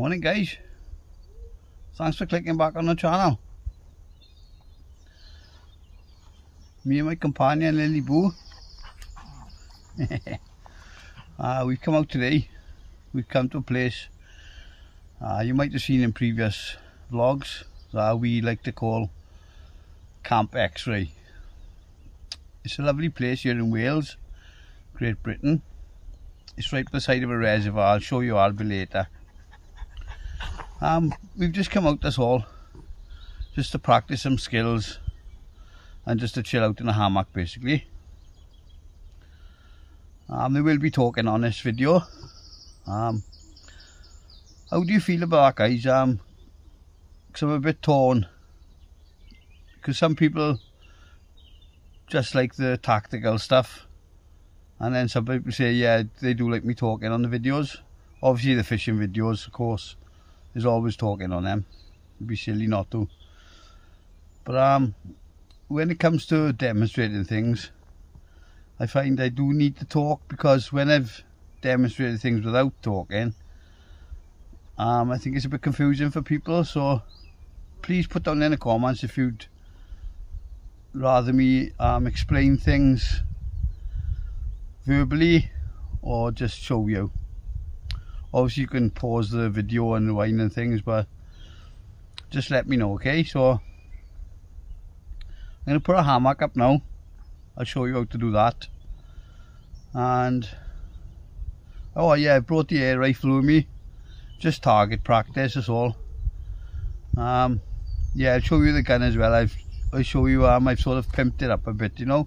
Morning guys. Thanks for clicking back on the channel. Me and my companion Lily Boo. uh, we've come out today. We've come to a place uh, you might have seen in previous vlogs that we like to call Camp X-Ray. It's a lovely place here in Wales, Great Britain. It's right beside of a reservoir. I'll show you all later. Um, we've just come out, that's all. Just to practice some skills and just to chill out in a hammock basically. Um, they will be talking on this video. Um, how do you feel about that guys? Um, cause I'm a bit torn. Because some people just like the tactical stuff. And then some people say, yeah, they do like me talking on the videos. Obviously the fishing videos, of course. There's always talking on them. It'd be silly not to. But um, when it comes to demonstrating things, I find I do need to talk because when I've demonstrated things without talking, um, I think it's a bit confusing for people. So please put down in the comments if you'd rather me um, explain things verbally or just show you obviously you can pause the video and rewind and things but just let me know okay? So I'm to put a hammock up now. I'll show you how to do that. And oh yeah I brought the air rifle with me. Just target practice is all. Um yeah I'll show you the gun as well. I've I'll show you um I've sort of pimped it up a bit you know?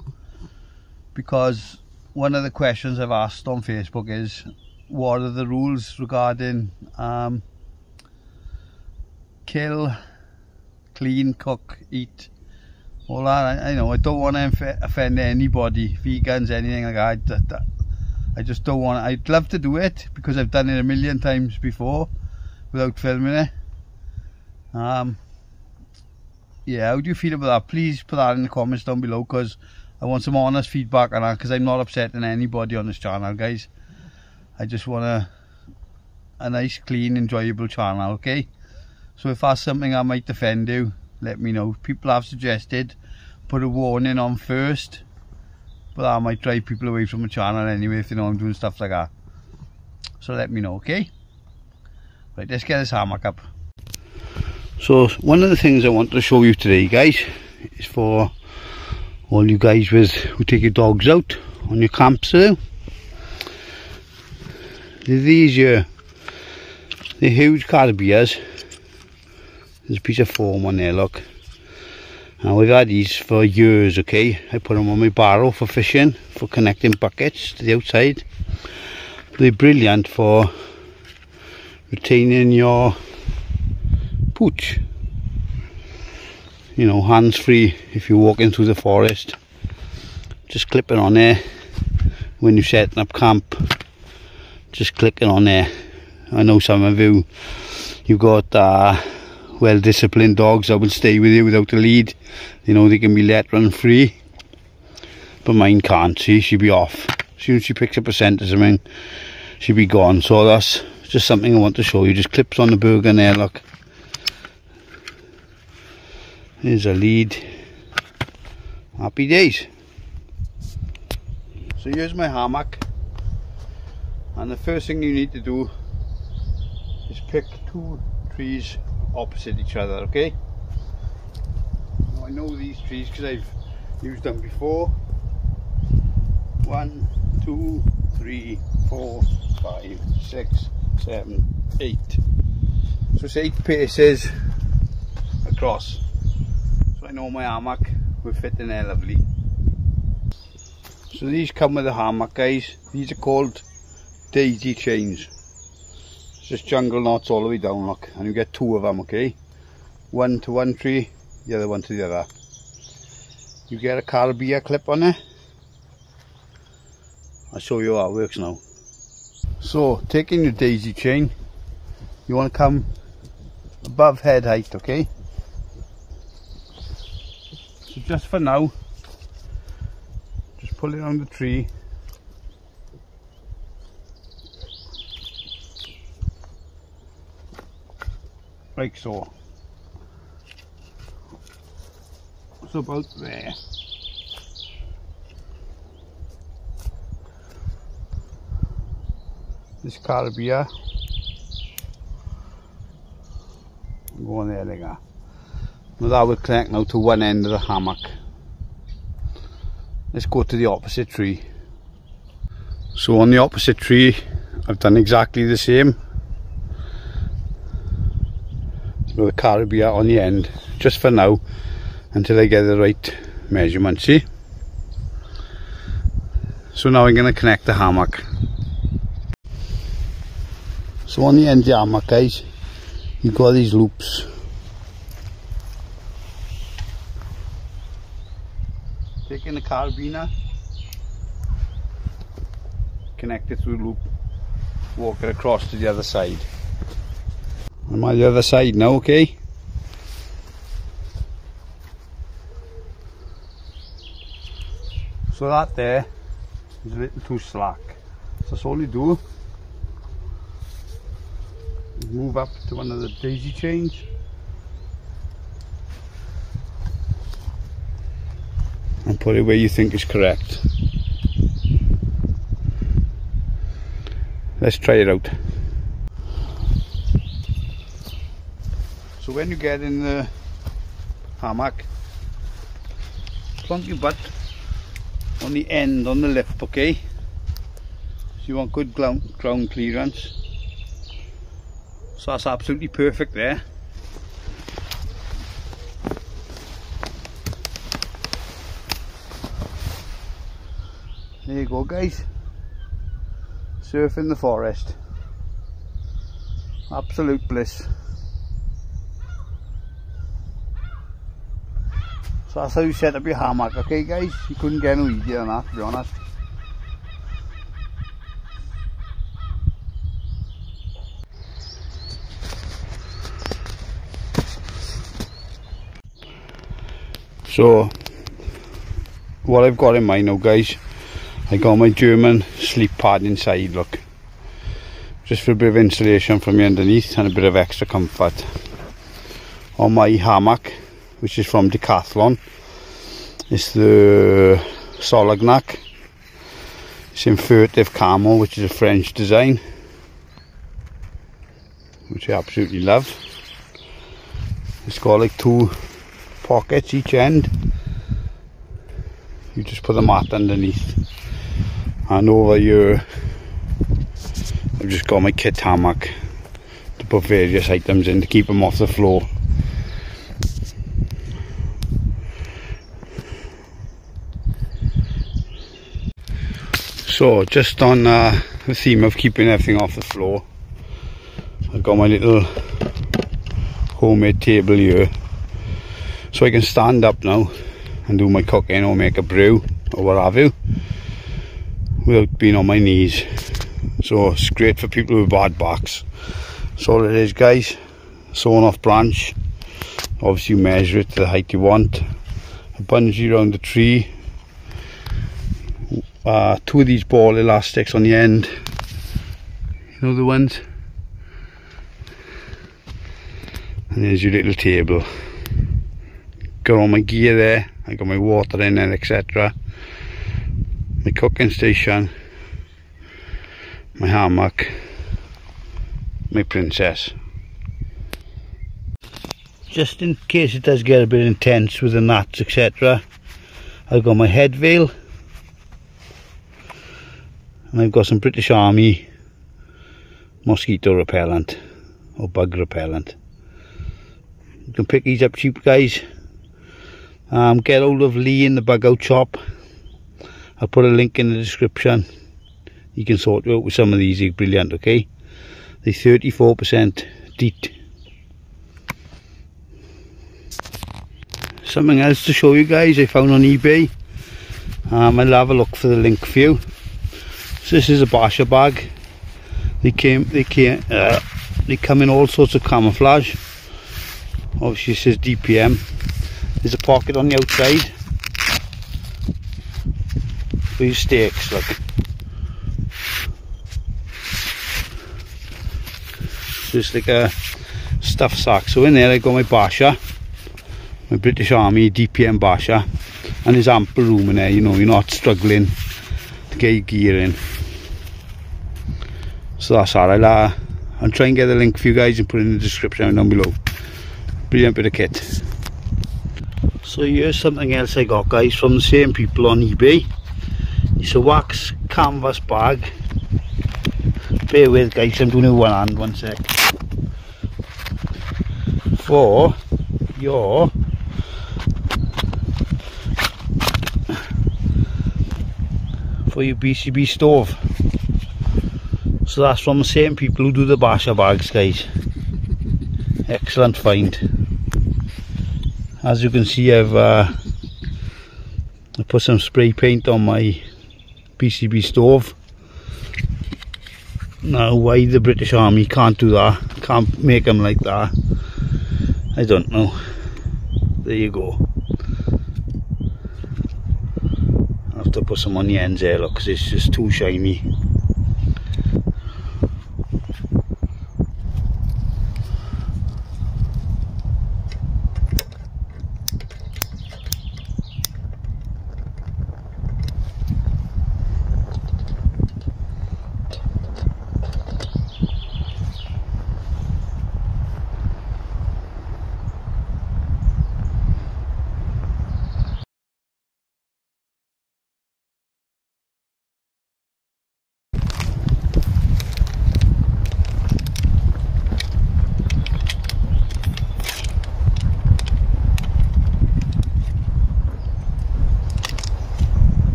Because one of the questions I've asked on Facebook is what are the rules regarding um, kill, clean, cook, eat, all that. I, know I don't want to offend anybody, vegans, anything like that. that. I just don't want. I'd love to do it because I've done it a million times before without filming it. Um, yeah, how do you feel about that? Please put that in the comments down below because I want some honest feedback on that because I'm not upsetting anybody on this channel, guys. I just want a, a nice, clean, enjoyable channel, okay? So if that's something I might offend you, let me know. People have suggested put a warning on first, but I might drive people away from the channel anyway if they know I'm doing stuff like that. So let me know, okay? Right, let's get this hammock up. So one of the things I want to show you today, guys, is for all you guys with who take your dogs out on your camps today these here, the huge carabiners. There's a piece of foam on there, look. And we've had these for years, okay? I put them on my barrel for fishing, for connecting buckets to the outside. They're brilliant for retaining your pooch. You know, hands-free if you're walking through the forest. Just clip it on there when you're setting up camp just clicking on there. I know some of you you've got uh, well disciplined dogs that will stay with you without a lead. You know they can be let run free. But mine can't see? She'll be off. As soon as she picks up a scent or something she'll be gone. So that's just something I want to show you. Just clips on the burger there look. There's a lead. Happy days. So here's my hammock and the first thing you need to do is pick two trees opposite each other okay? Now I know these trees because I've used them before. One two three four five six seven eight. So it's eight paces across. So I know my hammock will fit in there lovely. So these come with a hammock guys. These are called daisy chains. It's just jungle knots all the way down, look. And you get two of them, okay? One to one tree, the other one to the other. You get a carabiner clip on there. I'll show you how it works now. So, taking your daisy chain, you want to come above head height, okay? So just for now, just pull it on the tree like so. It's about there. This carabiner. Go on there, like that. Now that will connect now to one end of the hammock. Let's go to the opposite tree. So on the opposite tree, I've done exactly the same. With the carabiner on the end, just for now, until I get the right measurement, see? So now I'm going to connect the hammock. So on the end of the hammock guys, you've got these loops. Taking the carabiner, connect it through loop, walk it across to the other side. I'm on the other side now, okay? So that there is a little too slack. So that's all you do move up to one of the daisy chains and put it where you think is correct. Let's try it out. When you get in the hammock, plonk your butt on the end, on the left, okay? So you want good ground, ground clearance. So that's absolutely perfect there. There you go guys. Surfing the forest. Absolute bliss. So that's how you set up your hammock, okay guys? You couldn't get no easier than that to be honest. So what I've got in mind now guys, I got my German sleep pad inside look. Just for a bit of insulation from the underneath and a bit of extra comfort. On my hammock, which is from Decathlon, it's the Solognac. It's in furtive camo, which is a French design. Which I absolutely love. It's got like two pockets each end you just put the mat underneath and over here I've just got my kit hammock to put various items in to keep them off the floor so just on uh, the theme of keeping everything off the floor I've got my little homemade table here so I can stand up now and do my cooking or make a brew or what have you without being on my knees. So it's great for people with bad backs. So all it is guys sawn off branch. Obviously measure it to the height you want. A bungee around the tree uh, two of these ball elastics on the end. You know the ones? And there's your little table. Got all my gear there. I got my water in there etc my cooking station. My hammock. My princess. Just in case it does get a bit intense with the gnats etc I've got my head veil and I've got some British Army mosquito repellent or bug repellent. You can pick these up cheap guys. Um, get hold of Lee in the bug out shop. I'll put a link in the description. You can sort out with some of these they're brilliant okay? They're 34% DEET something else to show you guys I found on eBay. Um, I'll have a look for the link for you so this is a basher bag they came they came uh, they come in all sorts of camouflage obviously it says DPM there's a pocket on the outside for your stakes, look. So it's like a stuff sack. So in there I got my Basha, my British Army DPM Basha, and there's ample room in there, you know, you're not struggling to get your gear in. So that's all uh, I'll try and get the link for you guys and put it in the description down below. Brilliant bit of kit. So here's something else I got guys from the same people on eBay. It's a wax canvas bag. Bear with guys, I'm doing it one hand, one sec. For your for your BCB stove. So that's from the same people who do the Basha bags guys. Excellent find. As you can see I've uh, I put some spray paint on my BCB stove. Now why the British Army can't do that can't make them like that I don't know. There you go. I have to put some on the ends there look because it's just too shiny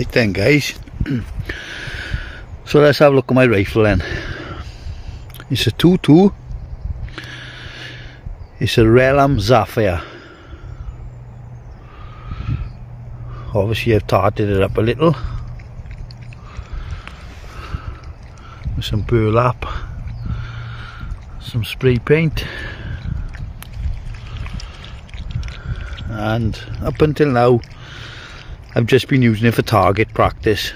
Right then guys. so let's have a look at my rifle then. It's a 2-2. It's a Relam Zafir. Obviously I've tarted it up a little. With some burlap. Some spray paint. And up until now I've just been using it for target practice.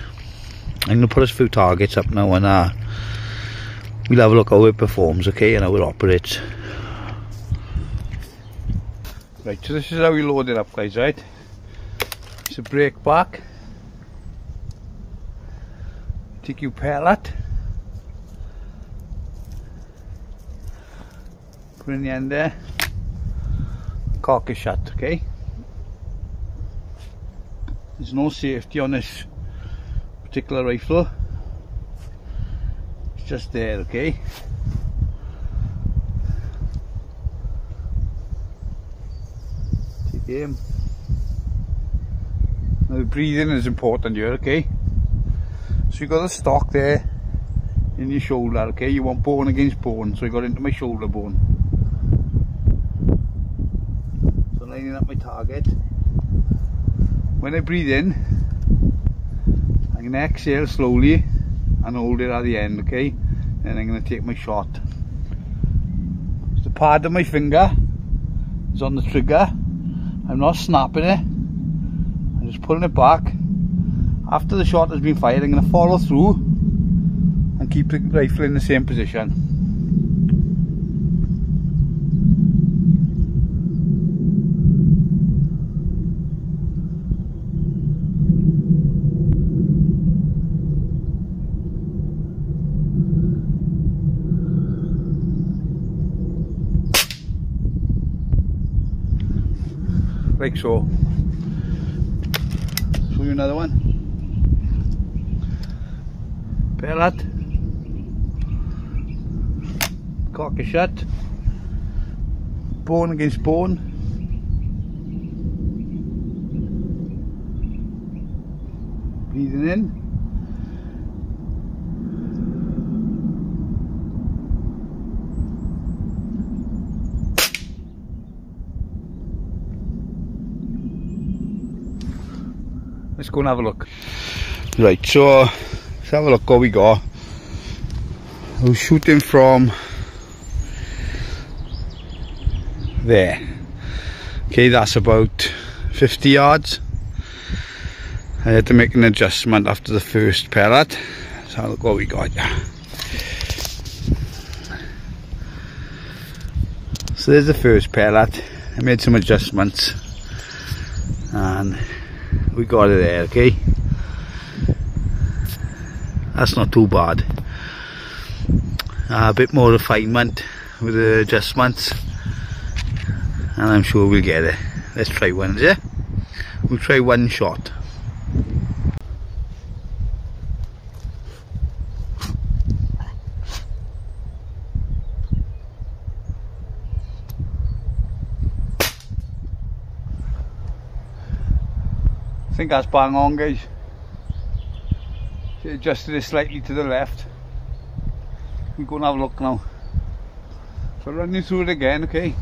I'm going to put a few targets up now and uh, we'll have a look how it performs, okay, and how it operates. Right, so this is how we load it up, guys, right? It's a break back. Take your pellet. Put in the end there. cock is shut, okay? There's no safety on this particular rifle it's just there okay take aim now breathing is important here okay so you've got the stock there in your shoulder, okay? You want bone against bone, so I got into my shoulder bone. So lining up my target. When I breathe in, I'm going to exhale slowly and hold it at the end, okay? Then I'm going to take my shot. The pad of my finger is on the trigger. I'm not snapping it. I'm just pulling it back. After the shot has been fired, I'm going to follow through and keep the rifle in the same position. So. Show you another one. Is shut. Bone against bone. Breathing in. Let's go and have a look right so let's have a look what we got I was shooting from there. Okay that's about 50 yards. I had to make an adjustment after the first pellet. So look what we got. So there's the first pellet. I made some adjustments. And we got it there okay? That's not too bad. Uh, a bit more refinement with the adjustments and I'm sure we'll get it. Let's try one yeah? We'll try one shot think that's bang on guys. Adjusted it slightly to the left. We go and have a look now. So run you through it again, okay?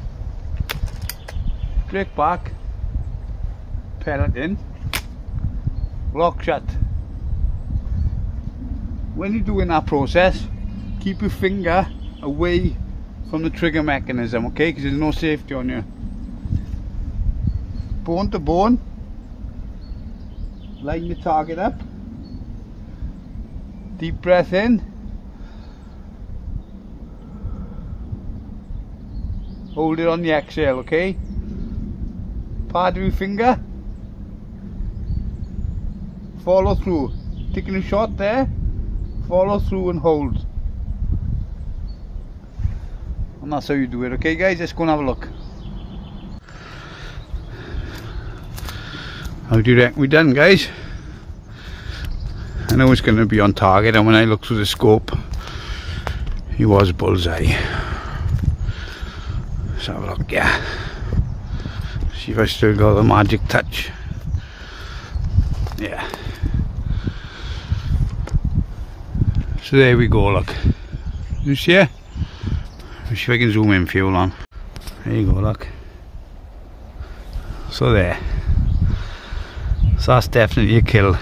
Break back, pellet in, lock shut. When you're doing that process, keep your finger away from the trigger mechanism, okay? Because there's no safety on you. Bone to bone line your target up. Deep breath in. Hold it on the exhale okay? Pad your finger. Follow through. Taking a shot there. Follow through and hold. And that's how you do it okay guys? Let's go and have a look How do reckon we done guys? I know it's going to be on target and when I look through the scope he was bullseye. Let's have a look, yeah. See if I still got the magic touch. Yeah. So there we go, look. You see it? See if I can zoom in for you, on. There you go, look. So there. So that's definitely a kill.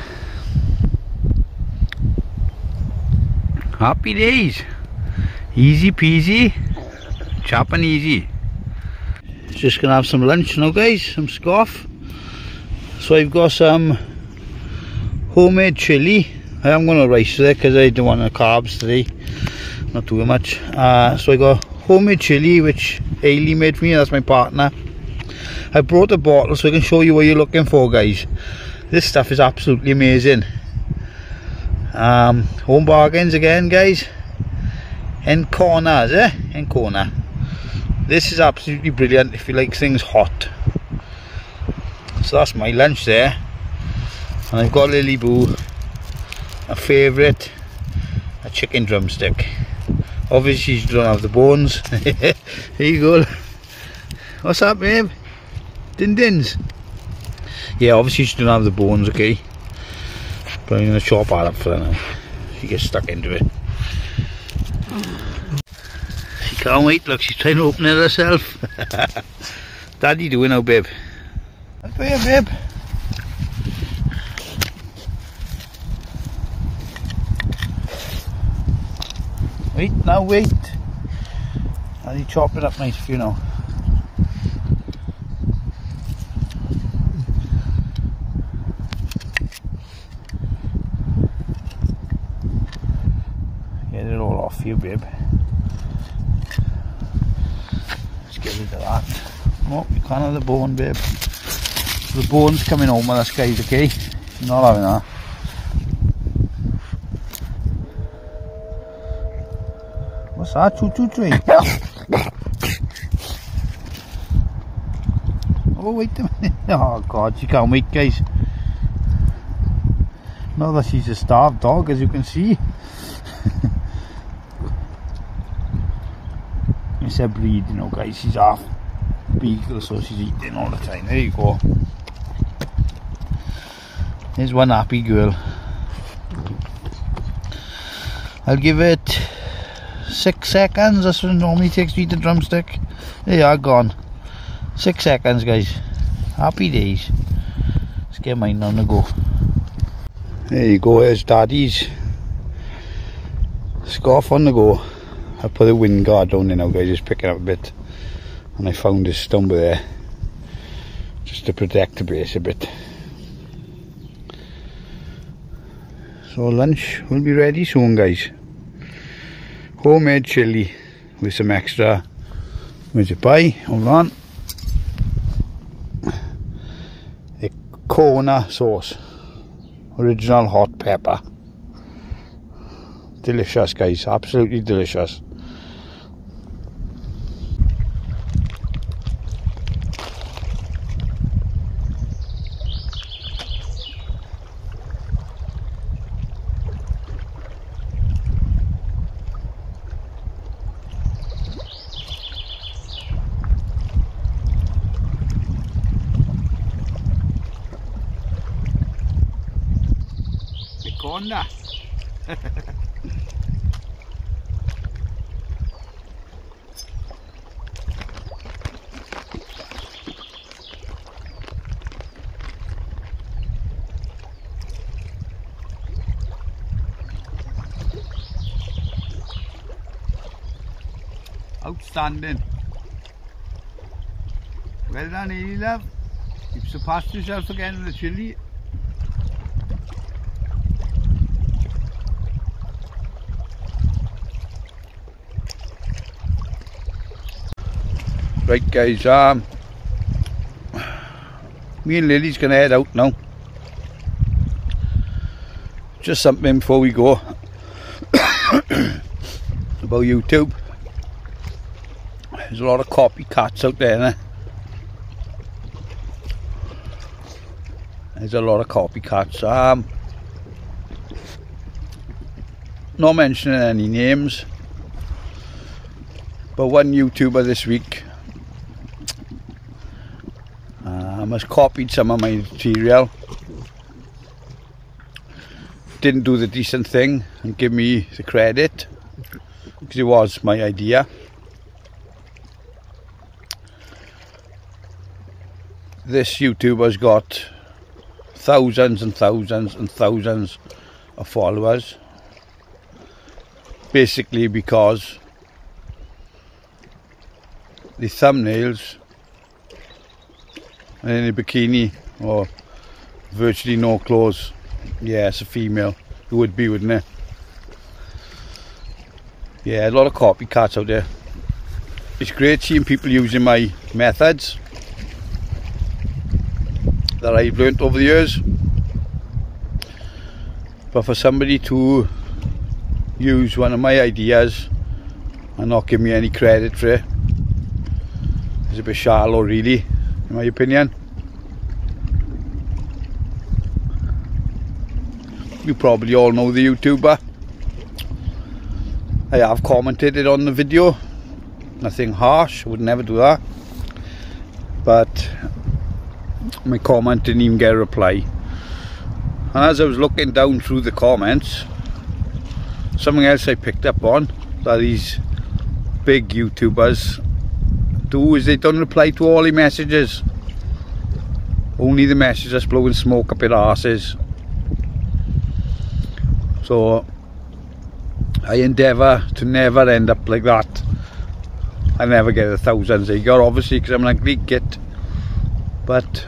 Happy days. Easy peasy. Chop and easy. Just gonna have some lunch now guys, some scoff. So I've got some homemade chili. I am gonna rice it because I don't want the carbs today. Not too much. Uh, so I got homemade chili which Ailey made for me, that's my partner. I brought a bottle so I can show you what you're looking for guys this stuff is absolutely amazing. Um, home bargains again guys. Encona's eh? Encona. This is absolutely brilliant if you like things hot. So that's my lunch there. And I've got Lily Boo a favourite a chicken drumstick. Obviously you don't have the bones. Here you go. What's up babe? Din dins yeah obviously she doesn't have the bones okay but I'm going to chop that up for her eh? now she gets stuck into it She can't wait, look, she's trying to open it herself. Daddy doing now, babe? There, babe. Wait, now wait. Daddy chop it up nice for you now. Get you, babe. Let's get rid of that. Oh, you can't have the bone, babe. The bone's coming home with us, guys, okay? You're not having that. What's that? Choo choo tree? oh, wait a minute. Oh, God, she can't wait, guys. Now that she's a starved dog, as you can see. Breed, you know, guys. She's half beagle, so she's eating all the time. There you go. There's one happy girl. I'll give it six seconds. That's what it normally takes to eat a drumstick. They are, gone. Six seconds, guys. Happy days. Let's get mine on the go. There you go, there's Daddy's scarf on the go. I put the wind guard on there now, guys, just picking up a bit. And I found this stump there, just to protect the base a bit. So lunch will be ready soon, guys. Homemade chili with some extra, it by? Hold on. A Kona sauce original hot pepper. Delicious, guys, absolutely delicious. Honda. Outstanding. Well done, Ely love. You've surpassed yourself again in the chili. Right guys, um, me and Lily's gonna head out now. Just something before we go about YouTube. There's a lot of copycats out there. There's a lot of copycats. Um, not mentioning any names, but one YouTuber this week has copied some of my material. Didn't do the decent thing and give me the credit because it was my idea. This YouTuber's got thousands and thousands and thousands of followers basically because the thumbnails and in a bikini or virtually no clothes. Yeah it's a female. It would be wouldn't it? Yeah a lot of copycats out there. It's great seeing people using my methods that I've learnt over the years. But for somebody to use one of my ideas and not give me any credit for it is a bit shallow really in my opinion. You probably all know the YouTuber. I have commented on the video. Nothing harsh, would never do that. But my comment didn't even get a reply. And as I was looking down through the comments, something else I picked up on that these big YouTubers do is they don't reply to all the messages. Only the messages that's blowing smoke up your asses. So I endeavour to never end up like that. I never get a thousand Zagar obviously because I'm an Greek git. But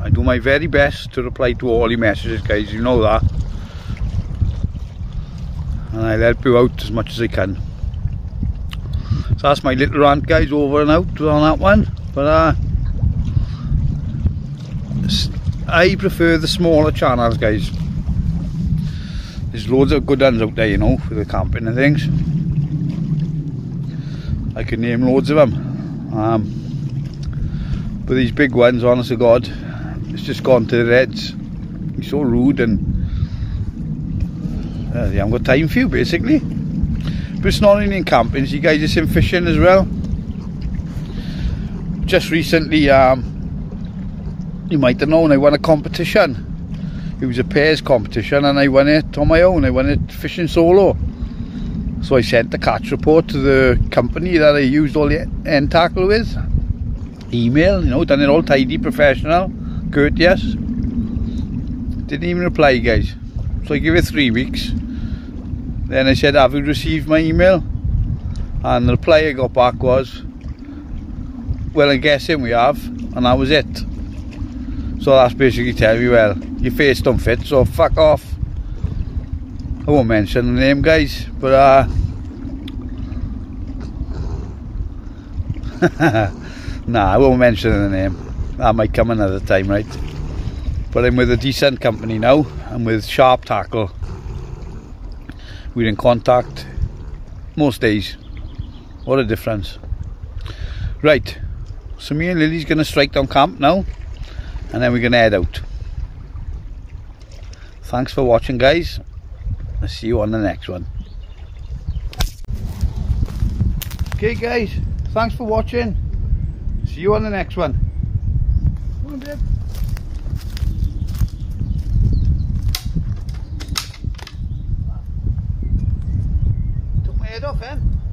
I do my very best to reply to all the messages guys, you know that. And I'll help you out as much as I can. So that's my little rant guys over and out on that one. But uh, I prefer the smaller channels guys. There's loads of good ones out there you know for the camping and things. I can name loads of them. Um, but these big ones honest to God it's just gone to the reds. He's so rude and uh, they haven't got time for you basically. But it's not only in camping, you guys are seen fishing as well. Just recently, um, you might have known I won a competition. It was a pairs competition and I won it on my own. I won it fishing solo. So I sent the catch report to the company that I used all the end tackle with. Email, you know, done it all tidy, professional, courteous. Didn't even reply, guys. So I give it three weeks. Then I said, have you received my email? And the reply I got back was, well, I'm guessing we have. And that was it. So that's basically telling me, well, your face don't fit, so fuck off. I won't mention the name, guys, but uh, nah, I won't mention the name. That might come another time, right? But I'm with a decent company now. I'm with Sharp Tackle we're in contact most days. What a difference. Right. So me and Lily's gonna strike down camp now and then we're gonna head out. Thanks for watching guys. I'll see you on the next one. Okay guys. Thanks for watching. See you on the next one head off, eh?